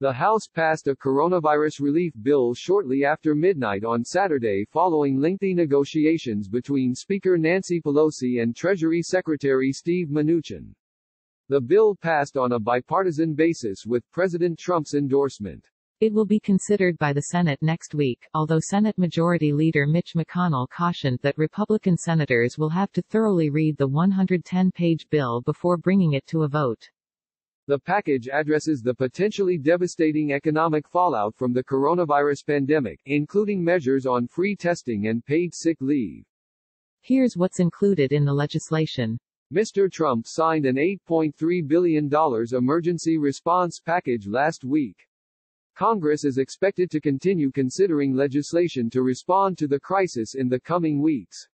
The House passed a coronavirus relief bill shortly after midnight on Saturday following lengthy negotiations between Speaker Nancy Pelosi and Treasury Secretary Steve Mnuchin. The bill passed on a bipartisan basis with President Trump's endorsement. It will be considered by the Senate next week, although Senate Majority Leader Mitch McConnell cautioned that Republican senators will have to thoroughly read the 110-page bill before bringing it to a vote. The package addresses the potentially devastating economic fallout from the coronavirus pandemic, including measures on free testing and paid sick leave. Here's what's included in the legislation. Mr. Trump signed an $8.3 billion emergency response package last week. Congress is expected to continue considering legislation to respond to the crisis in the coming weeks.